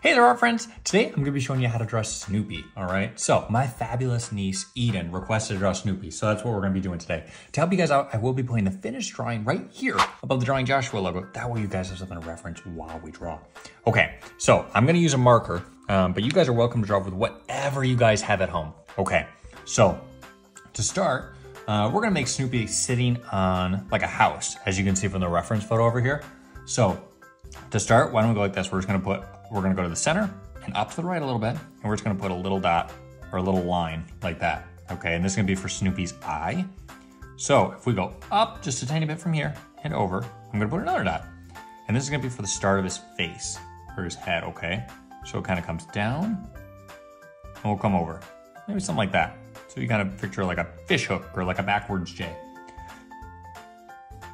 Hey there, art friends. Today I'm gonna be showing you how to draw Snoopy, all right? So my fabulous niece, Eden, requested to draw Snoopy, so that's what we're gonna be doing today. To help you guys out, I will be putting the finished drawing right here above the Drawing Joshua logo. That way you guys have something to reference while we draw. Okay, so I'm gonna use a marker, um, but you guys are welcome to draw with whatever you guys have at home. Okay, so to start, uh, we're gonna make Snoopy sitting on like a house, as you can see from the reference photo over here. So to start, why don't we go like this? We're just gonna put, we're gonna go to the center and up to the right a little bit, and we're just gonna put a little dot or a little line like that. Okay, and this is gonna be for Snoopy's eye. So if we go up just a tiny bit from here and over, I'm gonna put another dot. And this is gonna be for the start of his face or his head, okay? So it kind of comes down and we'll come over. Maybe something like that. So you kind of picture like a fish hook or like a backwards J.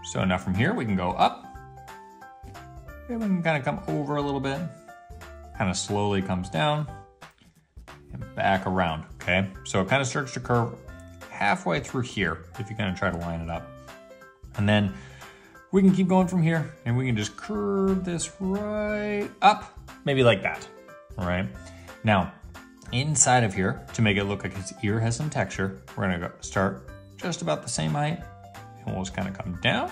So now from here we can go up. And we can kind of come over a little bit. Kind of slowly comes down and back around, okay? So it kind of starts to curve halfway through here if you kind of try to line it up. And then we can keep going from here and we can just curve this right up, maybe like that, all right? Now, inside of here, to make it look like his ear has some texture, we're gonna go start just about the same height and we'll just kind of come down.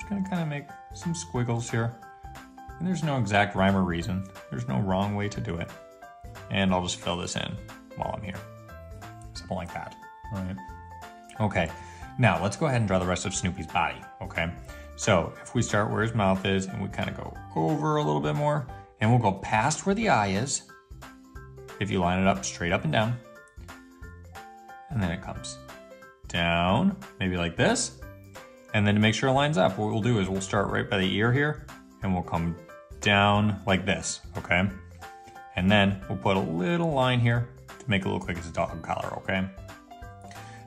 Just gonna kind of make some squiggles here. And there's no exact rhyme or reason. There's no wrong way to do it. And I'll just fill this in while I'm here. Something like that, all right? Okay, now let's go ahead and draw the rest of Snoopy's body, okay? So if we start where his mouth is and we kind of go over a little bit more, and we'll go past where the eye is, if you line it up straight up and down, and then it comes down, maybe like this. And then to make sure it lines up, what we'll do is we'll start right by the ear here, and we'll come down like this, okay? And then we'll put a little line here to make it look like it's a dog collar, okay?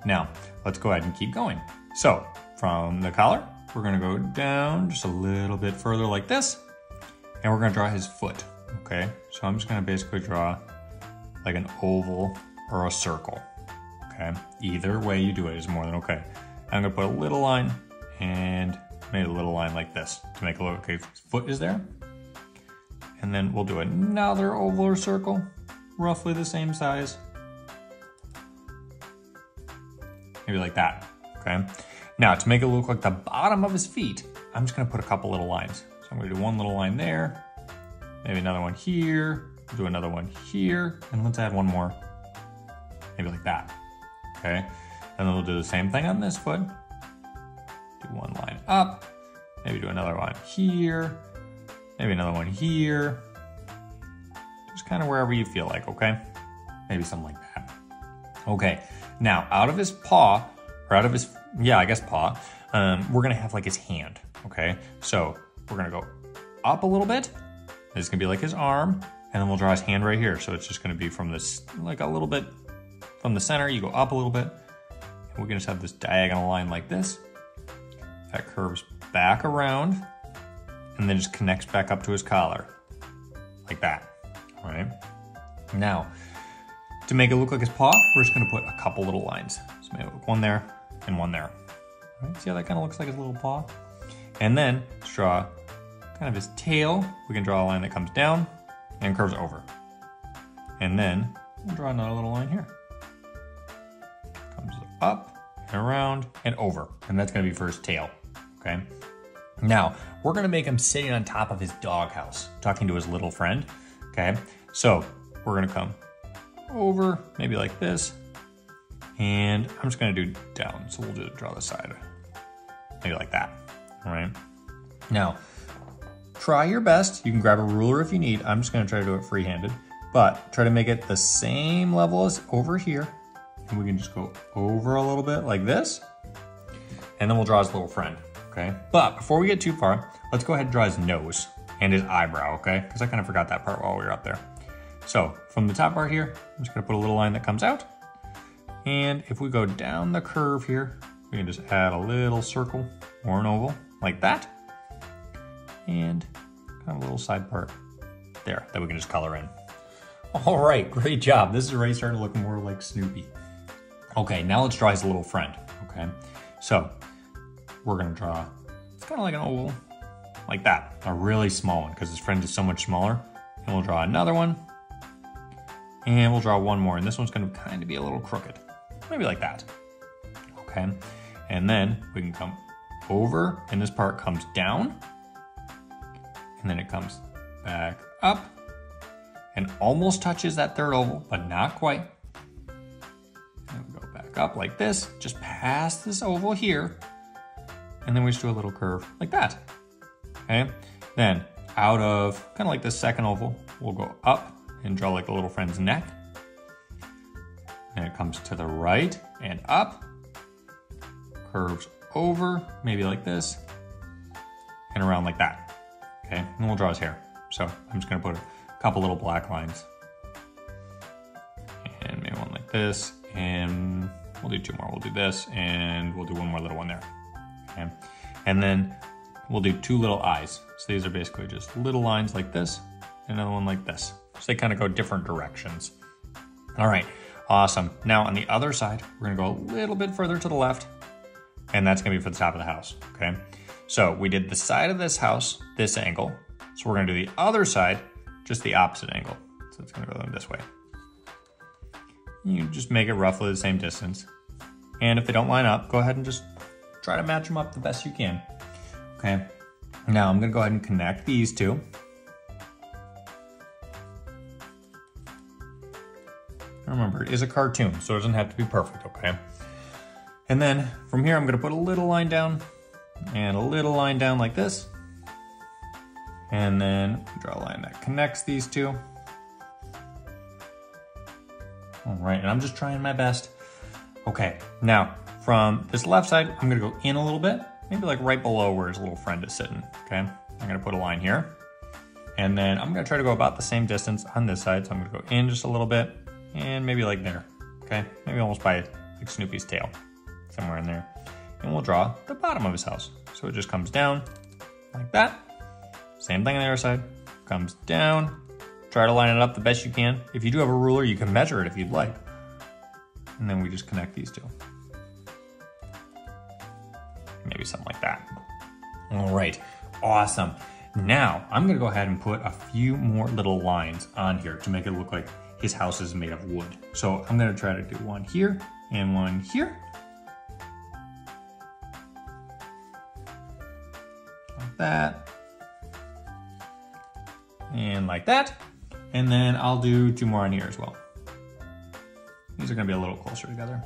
Now, let's go ahead and keep going. So, from the collar, we're gonna go down just a little bit further like this, and we're gonna draw his foot, okay? So I'm just gonna basically draw like an oval or a circle, okay? Either way you do it is more than okay. I'm gonna put a little line and maybe a little line like this to make it look okay. His foot is there. And then we'll do another oval or circle, roughly the same size. Maybe like that, okay? Now, to make it look like the bottom of his feet, I'm just gonna put a couple little lines. So I'm gonna do one little line there, maybe another one here, do another one here, and let's add one more, maybe like that, okay? And then we'll do the same thing on this foot. Do one line up, maybe do another one here, maybe another one here. Just kind of wherever you feel like, okay? Maybe something like that. Okay, now out of his paw, or out of his, yeah, I guess paw, um, we're gonna have like his hand, okay? So we're gonna go up a little bit. Is gonna be like his arm, and then we'll draw his hand right here. So it's just gonna be from this, like a little bit from the center, you go up a little bit, and we can just have this diagonal line like this. That curves back around, and then just connects back up to his collar, like that, all right? Now, to make it look like his paw, we're just gonna put a couple little lines. So maybe one there and one there. See how that kind of looks like his little paw? And then draw kind of his tail. We can draw a line that comes down and curves over. And then we'll draw another little line here. Comes up and around and over. And that's gonna be for his tail, okay? Now, we're gonna make him sitting on top of his doghouse, talking to his little friend, okay? So we're gonna come over, maybe like this. And I'm just gonna do down. So we'll just draw the side, maybe like that, all right? Now, try your best. You can grab a ruler if you need. I'm just gonna try to do it free-handed, but try to make it the same level as over here. And we can just go over a little bit like this. And then we'll draw his little friend, okay? But before we get too far, let's go ahead and draw his nose and his eyebrow, okay? Because I kind of forgot that part while we were up there. So from the top part here, I'm just gonna put a little line that comes out. And if we go down the curve here, we can just add a little circle or an oval like that. And kind of a little side part there that we can just color in. All right, great job. This is already starting to look more like Snoopy. Okay, now let's draw his little friend, okay? So we're gonna draw, it's kind of like an oval, like that, a really small one, because his friend is so much smaller. And we'll draw another one. And we'll draw one more. And this one's gonna kind of be a little crooked. Maybe like that. Okay. And then we can come over and this part comes down. And then it comes back up and almost touches that third oval, but not quite. And we go back up like this, just past this oval here. And then we just do a little curve like that. Okay. Then out of kind of like the second oval, we'll go up and draw like the little friend's neck. And it comes to the right and up, curves over, maybe like this, and around like that. Okay, and we'll draw his hair. So I'm just gonna put a couple little black lines. And maybe one like this, and we'll do two more. We'll do this, and we'll do one more little one there. Okay, and then we'll do two little eyes. So these are basically just little lines like this, and another one like this. So they kind of go different directions. All right, awesome. Now on the other side, we're gonna go a little bit further to the left, and that's gonna be for the top of the house, okay? So we did the side of this house, this angle. So we're gonna do the other side, just the opposite angle. So it's gonna go this way. You just make it roughly the same distance. And if they don't line up, go ahead and just try to match them up the best you can. Okay, now I'm gonna go ahead and connect these two. Remember, it is a cartoon, so it doesn't have to be perfect, okay? And then from here, I'm gonna put a little line down and a little line down like this. And then draw a line that connects these two. All right, and I'm just trying my best. Okay, now from this left side, I'm gonna go in a little bit, maybe like right below where his little friend is sitting, okay? I'm gonna put a line here. And then I'm gonna try to go about the same distance on this side. So I'm gonna go in just a little bit and maybe like there, okay? Maybe almost by like Snoopy's tail, somewhere in there. And we'll draw the bottom of his house. So it just comes down like that. Same thing on the other side, comes down. Try to line it up the best you can. If you do have a ruler, you can measure it if you'd like. And then we just connect these two. Maybe something like that. All right, awesome. Now, I'm gonna go ahead and put a few more little lines on here to make it look like his house is made of wood. So I'm gonna try to do one here and one here. Like that. And like that. And then I'll do two more on here as well. These are gonna be a little closer together.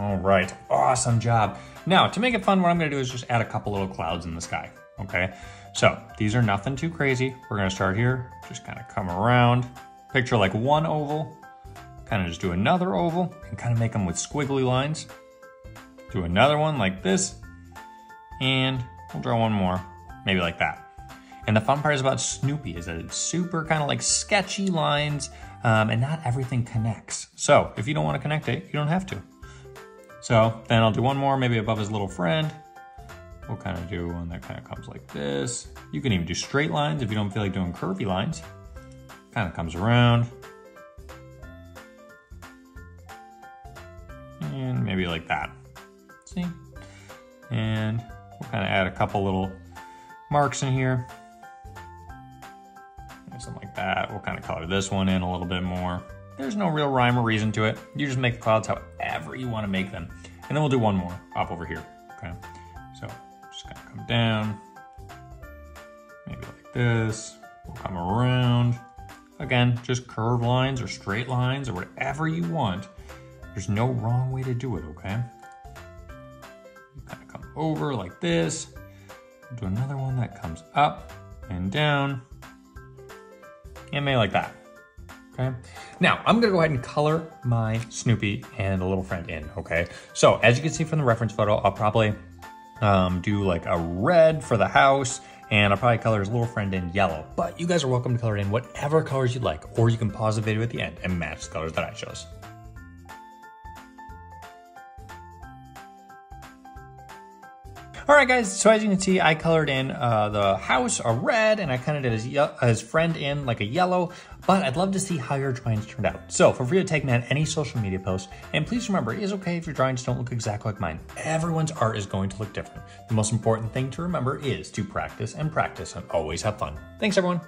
All right, awesome job. Now, to make it fun, what I'm gonna do is just add a couple little clouds in the sky, okay? So, these are nothing too crazy. We're gonna start here, just kind of come around, picture like one oval, kind of just do another oval, and kind of make them with squiggly lines. Do another one like this, and we'll draw one more, maybe like that. And the fun part is about Snoopy is that it's super kind of like sketchy lines, um, and not everything connects. So if you don't want to connect it, you don't have to. So then I'll do one more, maybe above his little friend. We'll kind of do one that kind of comes like this. You can even do straight lines if you don't feel like doing curvy lines. Kind of comes around. And maybe like that. See? And we'll kind of add a couple little marks in here. Something like that. We'll kind of color this one in a little bit more. There's no real rhyme or reason to it. You just make the clouds however you want to make them. And then we'll do one more up over here, okay? So just kind of come down, maybe like this. We'll come around. Again, just curved lines or straight lines or whatever you want. There's no wrong way to do it, okay? You kind of come over like this. Do another one that comes up and down. And maybe like that. Okay. Now I'm gonna go ahead and color my Snoopy and the little friend in, okay? So as you can see from the reference photo, I'll probably um, do like a red for the house and I'll probably color his little friend in yellow. But you guys are welcome to color in whatever colors you'd like, or you can pause the video at the end and match the colors that I chose. All right, guys, so as you can see, I colored in uh, the house a red and I kind of did his, his friend in like a yellow, but I'd love to see how your drawings turned out. So feel free to tag me on any social media post. And please remember, it is okay if your drawings don't look exactly like mine. Everyone's art is going to look different. The most important thing to remember is to practice and practice and always have fun. Thanks, everyone.